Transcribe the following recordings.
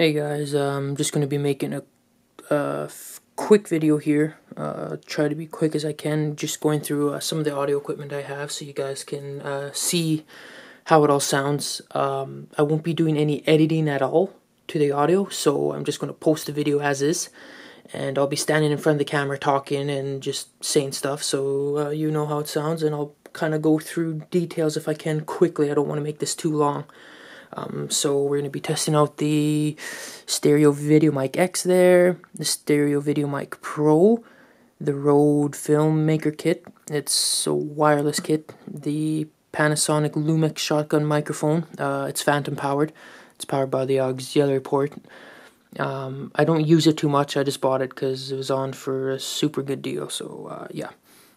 Hey guys, I'm just going to be making a uh, quick video here. Uh, try to be quick as I can, just going through uh, some of the audio equipment I have so you guys can uh, see how it all sounds. Um, I won't be doing any editing at all to the audio, so I'm just going to post the video as is. And I'll be standing in front of the camera talking and just saying stuff so uh, you know how it sounds, and I'll kind of go through details if I can quickly. I don't want to make this too long. Um, so we're going to be testing out the Stereo Video Mic X there, the Stereo Video Mic Pro, the Rode Filmmaker kit. It's a wireless kit. The Panasonic Lumix shotgun microphone. Uh, it's phantom powered. It's powered by the auxiliary port. Um, I don't use it too much. I just bought it because it was on for a super good deal. So uh, yeah,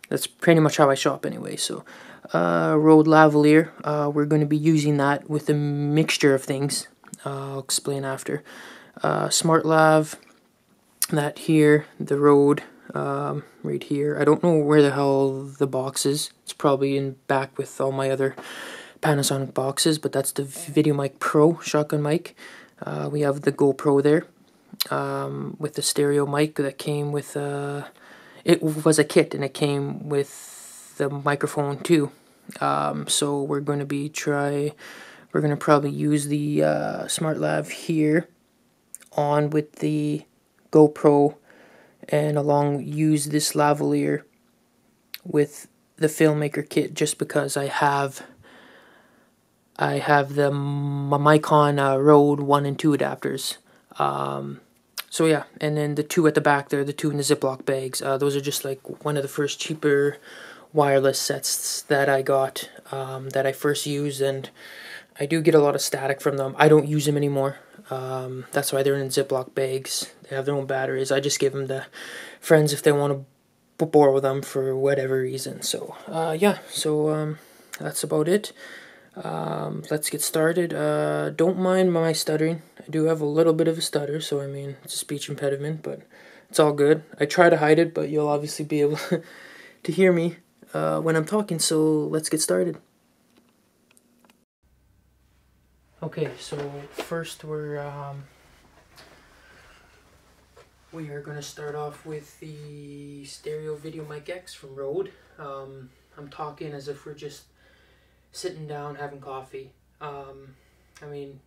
that's pretty much how I shop anyway. So uh, Rode lavalier. Uh, we're going to be using that with a mixture of things. I'll explain after. Uh, Smart Lav, that here, the Rode, um, right here. I don't know where the hell the box is. It's probably in back with all my other Panasonic boxes, but that's the VideoMic Pro shotgun mic. Uh, we have the GoPro there um, with the stereo mic that came with. Uh, it was a kit and it came with the microphone too. Um, so we're going to be try, we're going to probably use the uh, Smart Lav here on with the GoPro and along use this lavalier with the filmmaker kit just because I have I have the Micon uh, Rode 1 and 2 adapters. Um, so yeah, and then the two at the back there, the two in the Ziploc bags, uh, those are just like one of the first cheaper wireless sets that I got um, that I first used, and I do get a lot of static from them. I don't use them anymore. Um, that's why they're in Ziploc bags. They have their own batteries. I just give them to friends if they want to borrow them for whatever reason. So uh, yeah, so um, that's about it. Um, let's get started. Uh, don't mind my stuttering. I do have a little bit of a stutter, so I mean it's a speech impediment, but it's all good. I try to hide it, but you'll obviously be able to hear me uh, when I'm talking, so let's get started. Okay, so first we're um, we are to start off with the stereo video mic X from Rode. Um, I'm talking as if we're just sitting down having coffee. Um, I mean,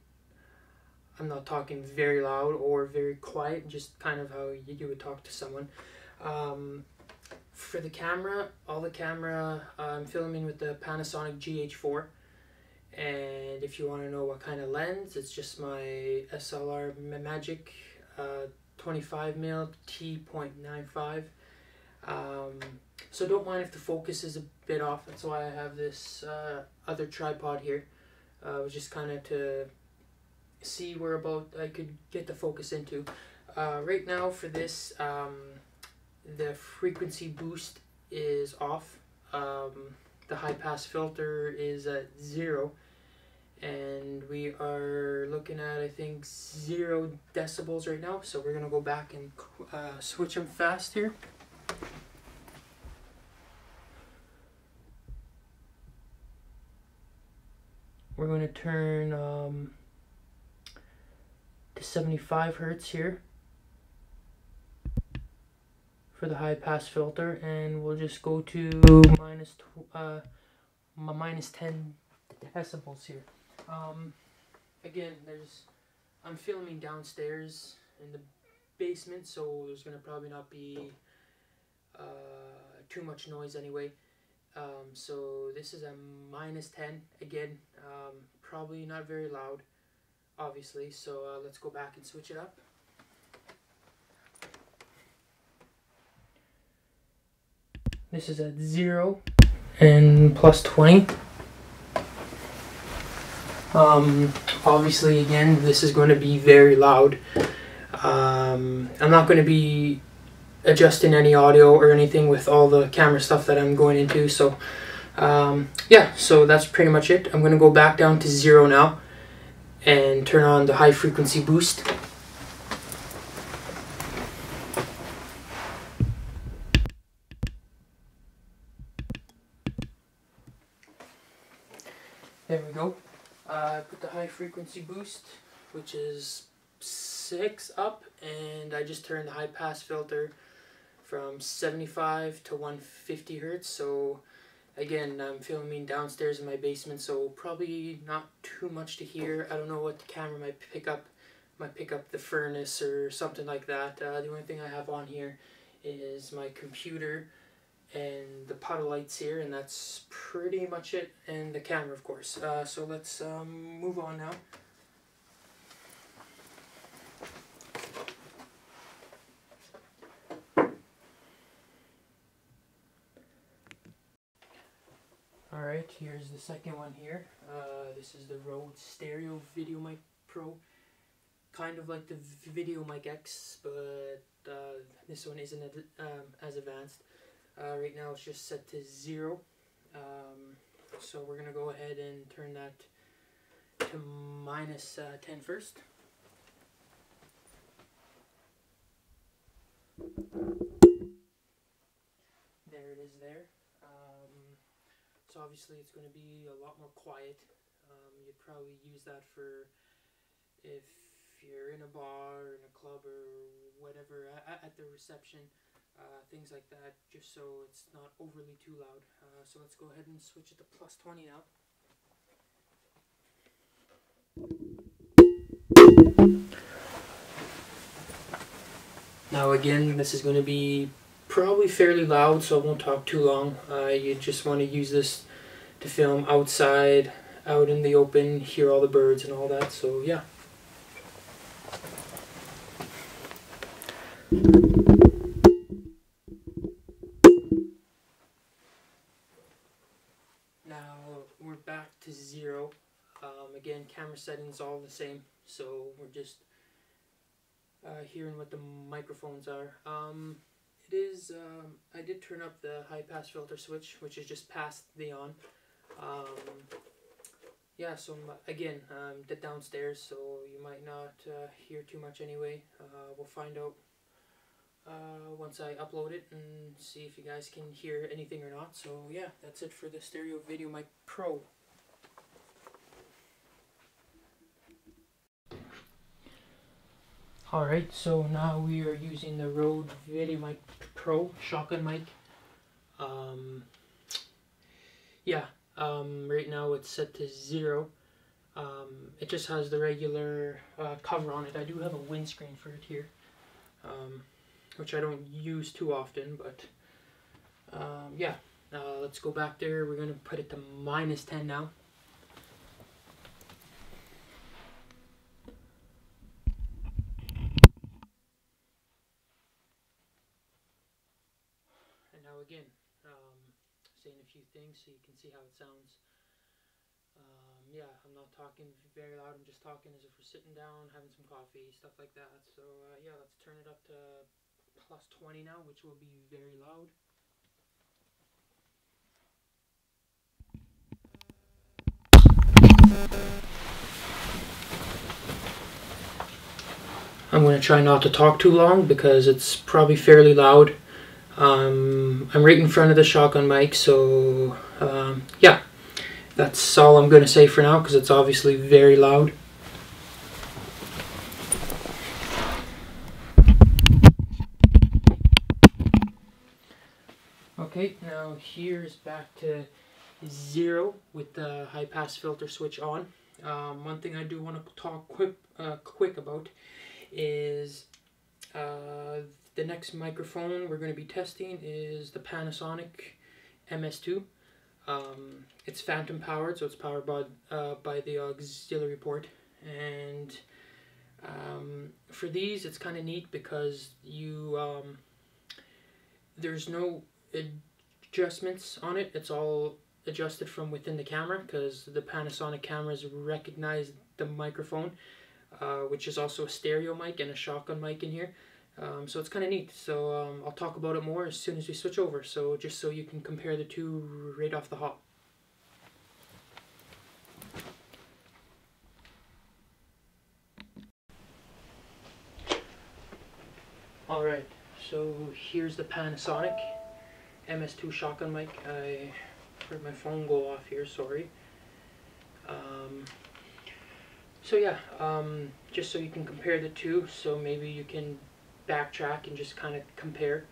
I'm not talking very loud or very quiet, just kind of how you would talk to someone. Um, for the camera, all the camera, I'm filming with the Panasonic GH4. And if you want to know what kind of lens, it's just my SLR Magic uh, 25mm T.95. Um, so don't mind if the focus is a bit off. That's why I have this uh, other tripod here. Uh, was just kind of to see where about I could get the focus into. Uh, right now for this, um, the frequency boost is off. Um, the high pass filter is at zero. And we are looking at, I think, zero decibels right now. So we're going to go back and uh, switch them fast here. We're going to turn um, to 75 hertz here for the high pass filter and we'll just go to minus uh, minus 10 decibels here. Um, again there's I'm filming downstairs in the basement so there's gonna probably not be uh, too much noise anyway. Um, so this is a minus 10 again um, probably not very loud obviously so uh, let's go back and switch it up This is at 0 and plus 20. Um, obviously, again, this is going to be very loud. Um, I'm not going to be adjusting any audio or anything with all the camera stuff that I'm going into. So, um, yeah, so that's pretty much it. I'm going to go back down to 0 now and turn on the high frequency boost. Uh, put the high frequency boost, which is six up, and I just turned the high pass filter from 75 to 150 hertz. So again, I'm filming downstairs in my basement, so probably not too much to hear. I don't know what the camera might pick up. Might pick up the furnace or something like that. Uh, the only thing I have on here is my computer and the pot of lights here, and that's pretty much it. And the camera, of course. Uh, so let's um, move on now. Alright, here's the second one here. Uh, this is the Rode Stereo Video Mic Pro. Kind of like the Video Mic X, but uh, this one isn't um, as advanced. Uh, right now it's just set to zero. Um, so we're going to go ahead and turn that to minus, uh, 10 first. There it is there. Um, so obviously it's going to be a lot more quiet. Um, you'd probably use that for if you're in a bar, in a club, or whatever at, at the reception, uh, things like that, just so it's not overly too loud. Uh, so let's go ahead and switch it to plus 20 now. Now again, this is going to be probably fairly loud, so I won't talk too long. Uh, you just want to use this to film outside, out in the open, hear all the birds and all that. So yeah. Now we're back to zero. Um, again, camera settings all the same, so we're just uh, hearing what the microphones are. Um, it is, um, I did turn up the high pass filter switch, which is just past the on. Um, yeah, so again, um, the downstairs, so you might not uh, hear too much anyway. Uh, we'll find out uh, once I upload it and see if you guys can hear anything or not. So yeah, that's it for the Stereo Video Mic Pro. Alright, so now we are using the Rode Video Mic Pro shotgun mic. Um, yeah, um, right now it's set to zero. Um, it just has the regular uh, cover on it. I do have a windscreen for it here, um, which I don't use too often, but um, yeah. Uh, let's go back there. We're going to put it to minus 10 now. And now again, um, saying a few things so you can see how it sounds. Um, yeah, I'm not talking very loud. I'm just talking as if we're sitting down, having some coffee, stuff like that. So uh, yeah, let's turn it up to plus 20 now, which will be very loud. I'm going to try not to talk too long because it's probably fairly loud. Um, I'm right in front of the shotgun mic, so um, yeah, that's all I'm going to say for now because it's obviously very loud. Okay, now here's back to zero with the high pass filter switch on. Um, one thing I do want to talk quick, uh, quick about is uh, the next microphone we're going to be testing is the Panasonic MS2. Um, it's phantom powered, so it's powered by, uh, by the auxiliary port. And um, for these, it's kind of neat because you um, there's no adjustments on it. It's all adjusted from within the camera because the Panasonic cameras recognize the microphone, uh, which is also a stereo mic and a shotgun mic in here. Um, so it's kind of neat. So um, I'll talk about it more as soon as we switch over. So just so you can compare the two right off the hop. Alright, so here's the Panasonic MS2 shotgun mic. I heard my phone go off here, sorry. Um, so yeah, um, just so you can compare the two, so maybe you can backtrack and just kind of compare.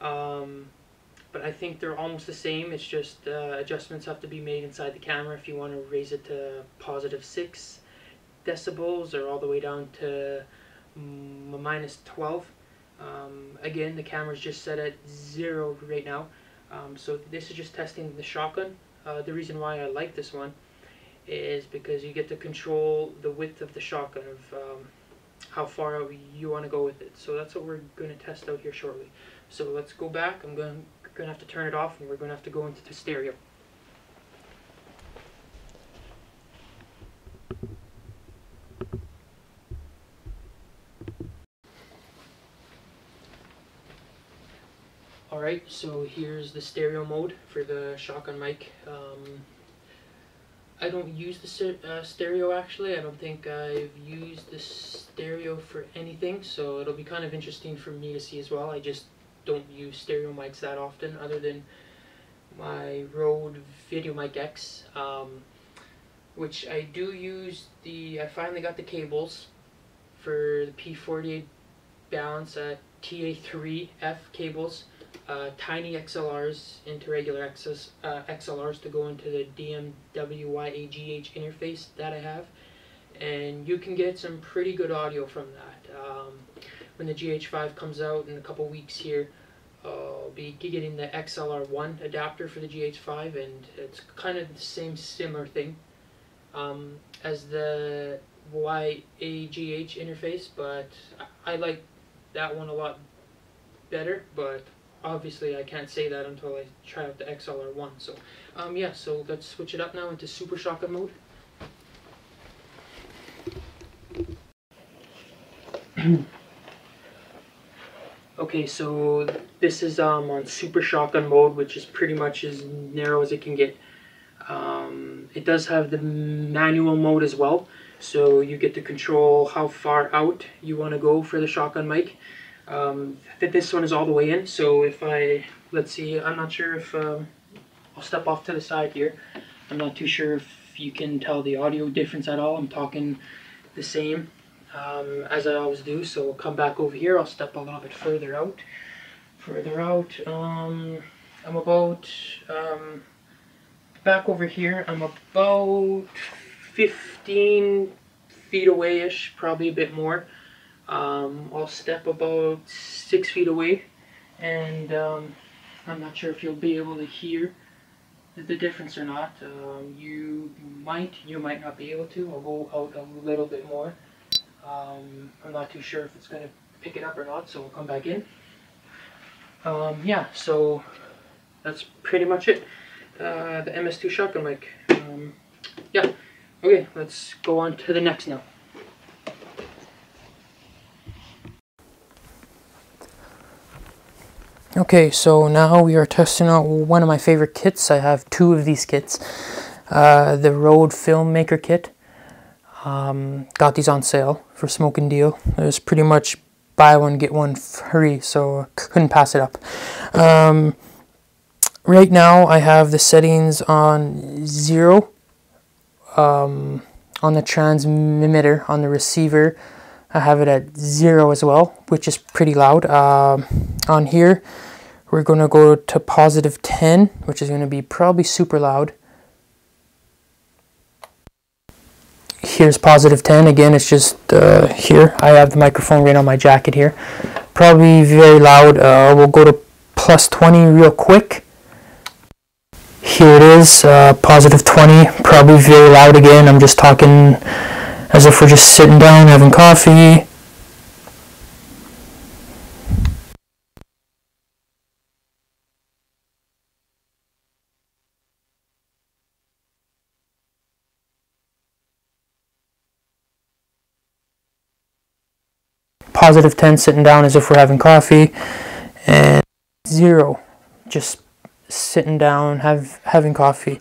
Um, but I think they're almost the same. It's just uh, adjustments have to be made inside the camera if you want to raise it to positive 6 decibels or all the way down to minus 12. Um, again, the camera is just set at 0 right now. Um, so this is just testing the shotgun. Uh, the reason why I like this one is because you get to control the width of the shotgun of um, how far you want to go with it. So that's what we're going to test out here shortly. So let's go back. I'm going to have to turn it off and we're going to have to go into the stereo. Alright, so here's the stereo mode for the shotgun mic. Um, I don't use the uh, stereo actually. I don't think I've used the stereo for anything, so it'll be kind of interesting for me to see as well. I just don't use stereo mics that often other than my Rode VideoMic X um, which I do use the I finally got the cables for the P48 balance uh, TA3F cables uh, tiny XLRs into regular XS, uh, XLRs to go into the DMWYAGH interface that I have. And you can get some pretty good audio from that. Um, when the GH5 comes out in a couple weeks here, I'll be getting the XLR1 adapter for the GH5, and it's kind of the same similar thing um, as the YAGH interface, but I like that one a lot better, but obviously I can't say that until I try out the XLR1. So um, yeah, so let's switch it up now into Super Shotgun mode. Okay, so this is um, on Super Shotgun mode, which is pretty much as narrow as it can get. Um, it does have the manual mode as well, so you get to control how far out you want to go for the shotgun mic. Um, that this one is all the way in, so if I, let's see, I'm not sure if, um, I'll step off to the side here. I'm not too sure if you can tell the audio difference at all. I'm talking the same um, as I always do. So I'll come back over here. I'll step a little bit further out. Further out. Um, I'm about um, back over here. I'm about 15 feet away-ish, probably a bit more. Um, I'll step about six feet away, and um, I'm not sure if you'll be able to hear the difference or not. Um, you might, you might not be able to. I'll go out a little bit more. Um, I'm not too sure if it's going to pick it up or not, so we'll come back in. Um, yeah, so that's pretty much it. Uh, the MS2 shotgun mic. Um, yeah, okay, let's go on to the next now. Okay, so now we are testing out one of my favorite kits. I have two of these kits. Uh, the Rode Filmmaker kit um, got these on sale for smoking deal. It was pretty much buy one get one free, so couldn't pass it up. Um, right now I have the settings on zero um, on the transmitter on the receiver. I have it at zero as well, which is pretty loud. Um, on here, we're going to go to positive 10, which is going to be probably super loud. here's positive 10 again it's just uh, here. I have the microphone right on my jacket here. Probably very loud. Uh, we'll go to plus 20 real quick. Here it is uh, positive 20 probably very loud again. I'm just talking as if we're just sitting down having coffee positive 10 sitting down as if we're having coffee, and zero just sitting down, have having coffee.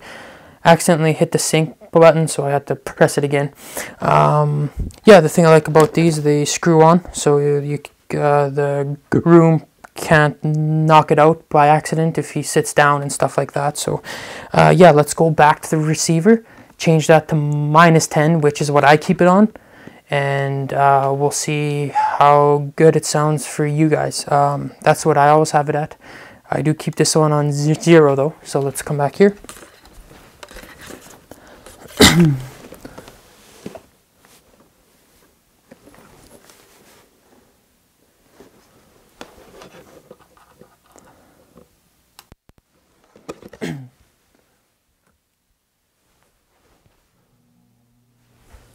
Accidentally hit the sync button, so I had to press it again. Um, yeah, the thing I like about these, they screw on, so you, you uh, the groom can't knock it out by accident if he sits down and stuff like that. So, uh, yeah, let's go back to the receiver change that to minus 10, which is what I keep it on. And uh, we'll see how good it sounds for you guys. Um, that's what I always have it at. I do keep this one on zero though, so let's come back here.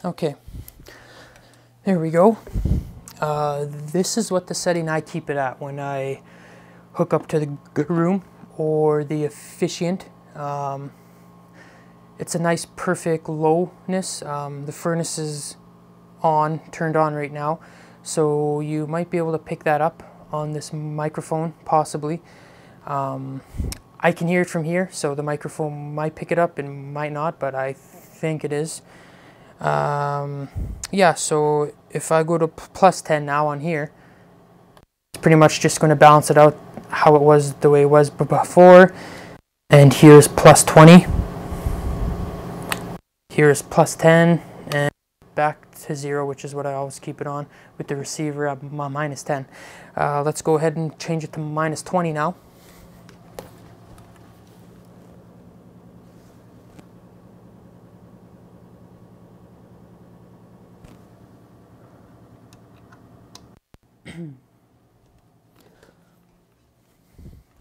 okay, there we go. Uh, this is what the setting I keep it at when I hook up to the room or the officiant. Um, it's a nice perfect lowness. Um, the furnace is on, turned on right now. So you might be able to pick that up on this microphone, possibly. Um, I can hear it from here, so the microphone might pick it up and might not, but I think it is. Um, yeah, so if I go to plus 10 now on here, it's pretty much just going to balance it out how it was the way it was before. And here's plus 20. Here's plus 10 and back to zero, which is what I always keep it on with the receiver at minus 10. Uh, let's go ahead and change it to minus 20 now.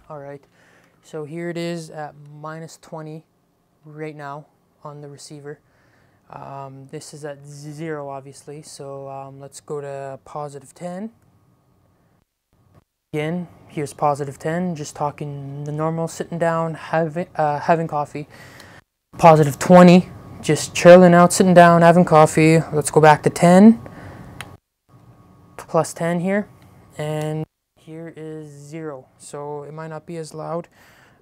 All right, so here it is at minus 20 right now on the receiver. Um, this is at zero, obviously, so um, let's go to positive 10. Again, here's positive 10, just talking the normal, sitting down, having, uh, having coffee. Positive 20, just chilling out, sitting down, having coffee. Let's go back to 10, plus 10 here, and here is zero, so it might not be as loud.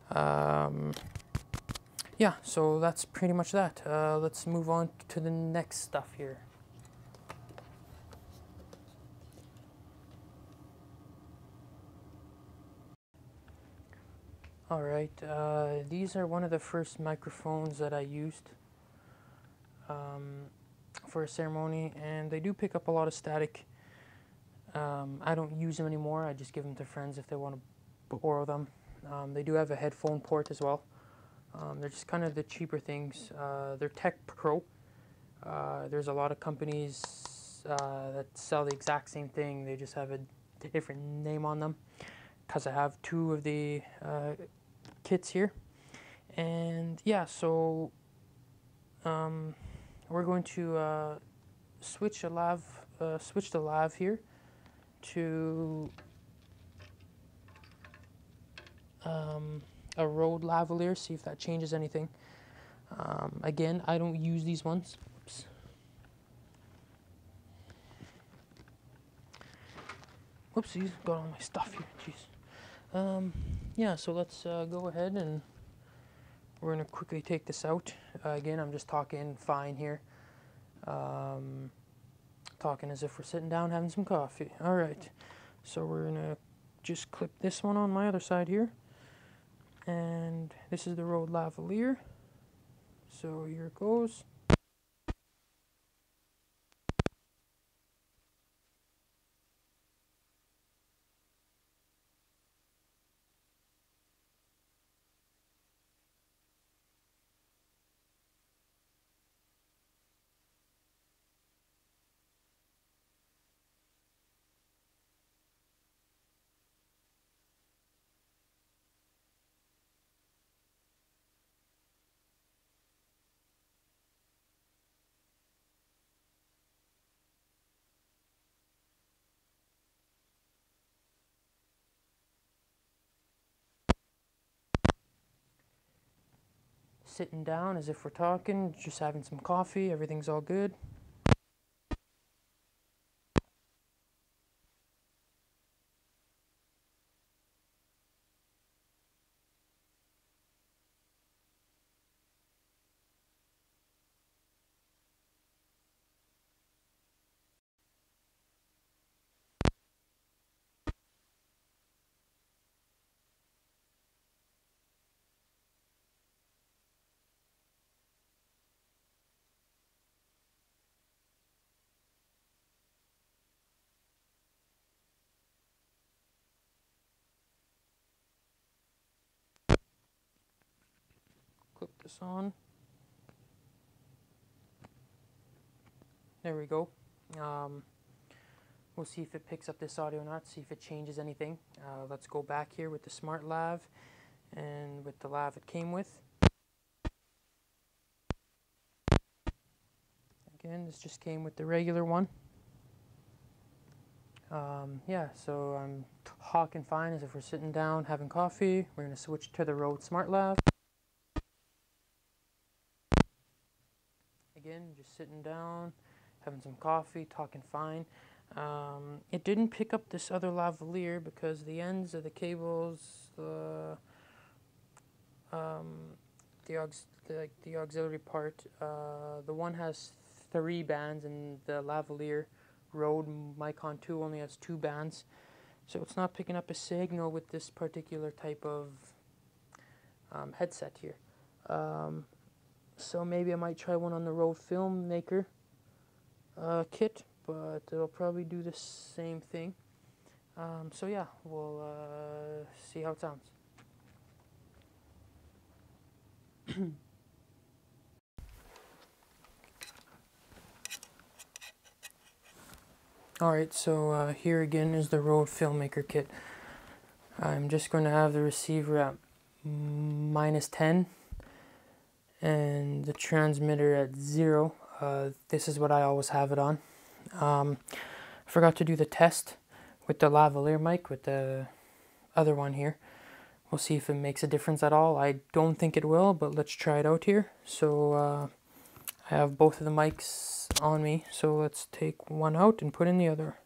Um, yeah, so that's pretty much that. Uh, let's move on to the next stuff here. All right, uh, these are one of the first microphones that I used um, for a ceremony, and they do pick up a lot of static. Um, I don't use them anymore. I just give them to friends if they want to borrow them. Um, they do have a headphone port as well. Um, they're just kind of the cheaper things. Uh, they're Tech Pro. Uh, there's a lot of companies uh, that sell the exact same thing. They just have a different name on them. Because I have two of the uh, kits here. And yeah, so um, we're going to uh, switch a lav, uh, switch the lav here to um, a Rode lavalier, see if that changes anything. Um, again, I don't use these ones. Oops. Whoopsies, got all my stuff here, jeez. Um, yeah, so let's uh, go ahead and we're going to quickly take this out. Uh, again, I'm just talking fine here. Um, talking as if we're sitting down having some coffee. All right, so we're going to just clip this one on my other side here. And this is the Rode lavalier. So here it goes. Sitting down as if we're talking, just having some coffee, everything's all good. This on. There we go. Um, we'll see if it picks up this audio or not, see if it changes anything. Uh, let's go back here with the smart lav and with the lav it came with. Again, this just came with the regular one. Um, yeah, so I'm hawking fine as if we're sitting down having coffee. We're going to switch to the Rode Smart Lav. Again, just sitting down, having some coffee, talking fine. Um, it didn't pick up this other lavalier because the ends of the cables, the um, the, aux the, like the auxiliary part, uh, the one has three bands and the lavalier Rode Micon 2 only has two bands. So it's not picking up a signal with this particular type of um, headset here. Um, so maybe I might try one on the Rode Filmmaker uh, kit, but it'll probably do the same thing. Um, so yeah, we'll uh, see how it sounds. Alright, so uh, here again is the Rode Filmmaker kit. I'm just going to have the receiver at minus 10 and the transmitter at 0. Uh, this is what I always have it on. Um, forgot to do the test with the lavalier mic with the other one here. We'll see if it makes a difference at all. I don't think it will, but let's try it out here. So uh, I have both of the mics on me, so let's take one out and put in the other.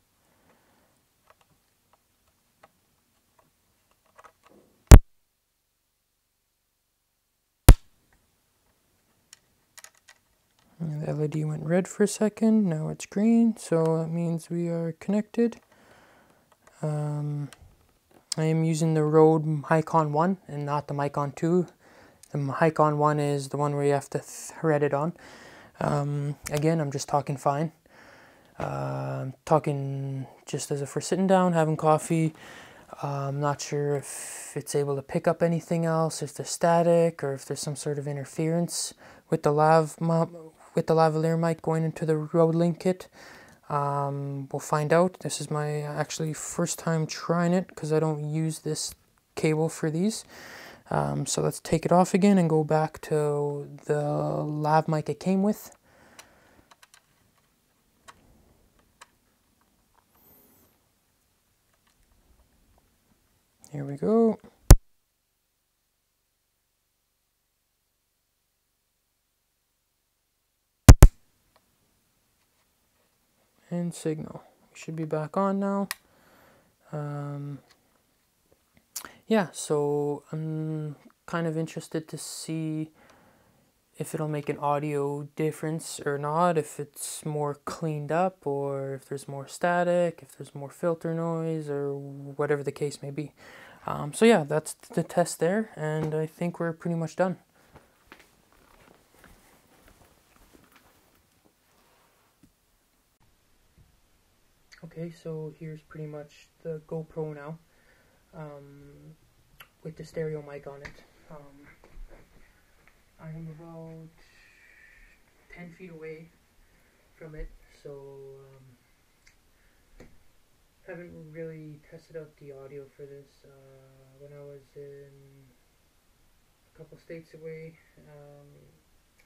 LED went red for a second, now it's green, so that means we are connected. Um, I am using the Rode Micon 1 and not the Micon 2. The Micon 1 is the one where you have to thread it on. Um, again, I'm just talking fine. Uh, talking just as if we're sitting down having coffee. Uh, I'm not sure if it's able to pick up anything else, if there's static, or if there's some sort of interference with the lav with the lavalier mic going into the Rode Link kit. Um, we'll find out. This is my actually first time trying it because I don't use this cable for these. Um, so let's take it off again and go back to the lav mic it came with. Here we go. And signal. We should be back on now. Um, yeah, so I'm kind of interested to see if it'll make an audio difference or not, if it's more cleaned up or if there's more static, if there's more filter noise or whatever the case may be. Um, so yeah, that's the test there and I think we're pretty much done. Okay, so here's pretty much the GoPro now um, with the stereo mic on it. Um, I am about 10 feet away from it, so um, haven't really tested out the audio for this. Uh, when I was in a couple states away, um,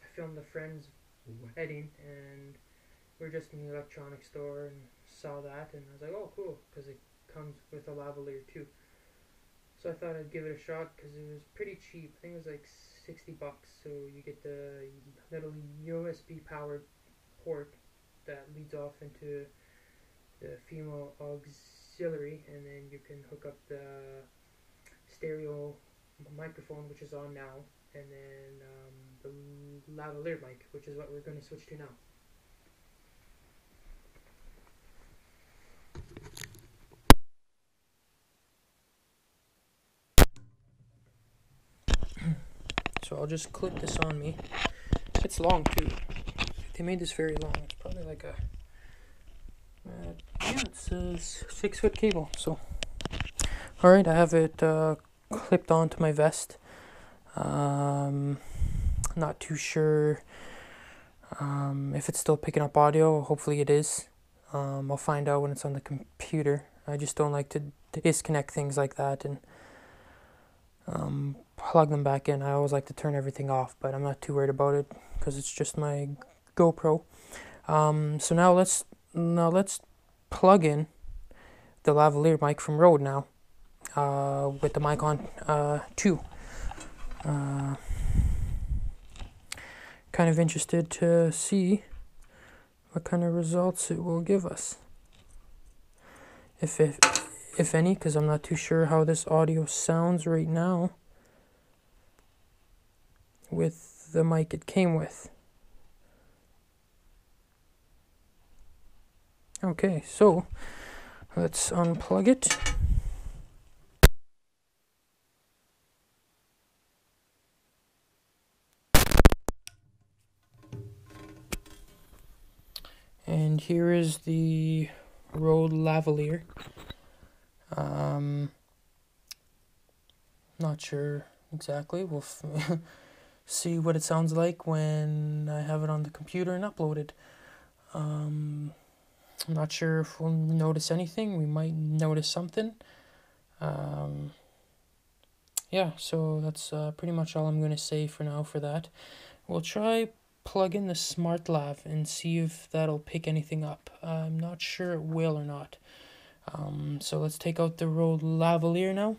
I filmed a friend's wedding, and we were just in the electronics store and saw that, and I was like, oh, cool, because it comes with a lavalier too. So I thought I'd give it a shot because it was pretty cheap. I think it was like 60 bucks. So you get the little USB powered port that leads off into the female auxiliary, and then you can hook up the stereo microphone, which is on now, and then um, the lavalier mic, which is what we're going to switch to now. I'll just clip this on me. It's long too. They made this very long. It's probably like a uh, yeah, it's a six foot cable. So all right, I have it uh, clipped onto my vest. Um, Not too sure um, if it's still picking up audio. Hopefully it is. Um, I'll find out when it's on the computer. I just don't like to disconnect things like that and um, plug them back in. I always like to turn everything off, but I'm not too worried about it because it's just my GoPro. Um, so now let's now let's plug in the lavalier mic from Rode now uh, with the Micon uh, 2. Uh, kind of interested to see what kind of results it will give us. If if, if any, because I'm not too sure how this audio sounds right now with the mic it came with. Okay, so let's unplug it. And here is the Rode lavalier. Um, not sure exactly. We'll see what it sounds like when I have it on the computer and uploaded. Um, I'm not sure if we'll notice anything. We might notice something. Um, yeah, so that's uh, pretty much all I'm going to say for now for that. We'll try plug in the smart lav and see if that'll pick anything up. I'm not sure it will or not. Um, so let's take out the Rode lavalier now.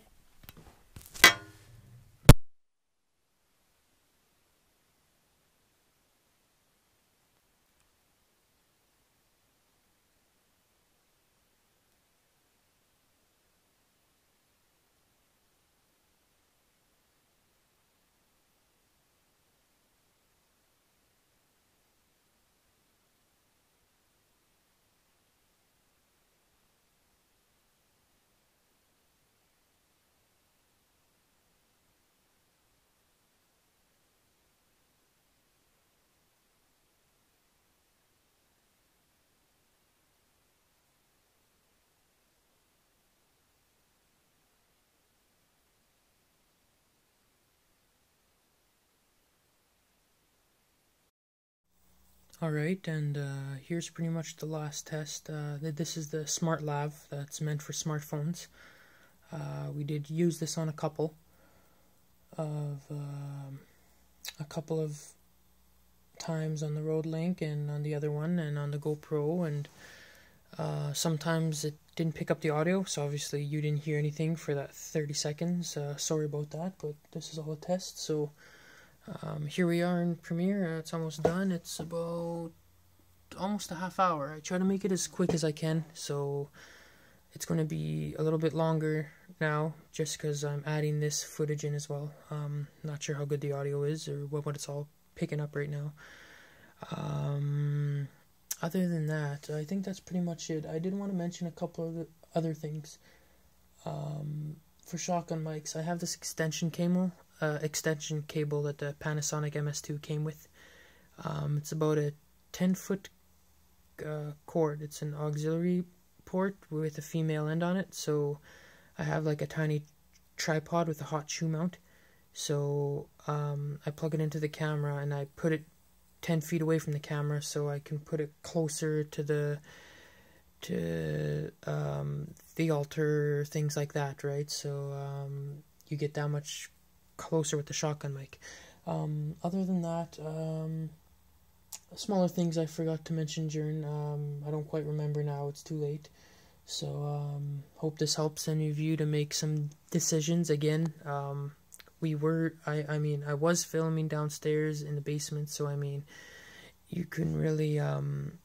Alright, and uh, here's pretty much the last test. Uh, this is the Smart Lav that's meant for smartphones. Uh, we did use this on a couple of um, a couple of times on the Rode Link and on the other one and on the GoPro and uh, sometimes it didn't pick up the audio so obviously you didn't hear anything for that 30 seconds uh, sorry about that but this is all a test so um, here we are in Premiere. It's almost done. It's about almost a half hour. I try to make it as quick as I can, so it's going to be a little bit longer now, just because I'm adding this footage in as well. Um, not sure how good the audio is or what, what it's all picking up right now. Um, other than that, I think that's pretty much it. I did want to mention a couple of other things. Um, for shotgun mics, I have this extension cable uh, extension cable that the Panasonic MS2 came with. Um, it's about a 10 foot uh, cord. It's an auxiliary port with a female end on it. So I have like a tiny tripod with a hot shoe mount. So um, I plug it into the camera and I put it 10 feet away from the camera so I can put it closer to the to um, the altar, things like that, right? So um, you get that much closer with the shotgun mic. Um, other than that, um, smaller things I forgot to mention during. Um, I don't quite remember now. It's too late. So um, hope this helps any of you to make some decisions. Again, um, we were. I. I mean, I was filming downstairs in the basement, so I mean, you couldn't really um,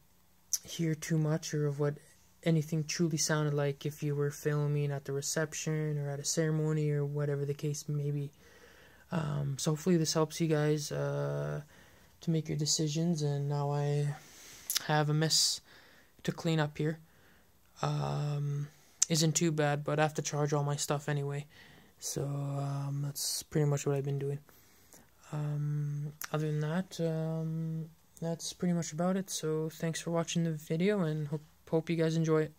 hear too much or of what anything truly sounded like if you were filming at the reception or at a ceremony or whatever the case may be. Um, so hopefully this helps you guys uh, to make your decisions. And now I have a mess to clean up here. Um, isn't too bad, but I have to charge all my stuff anyway. So um, that's pretty much what I've been doing. Um, other than that, um, that's pretty much about it. So thanks for watching the video and hope, hope you guys enjoy it.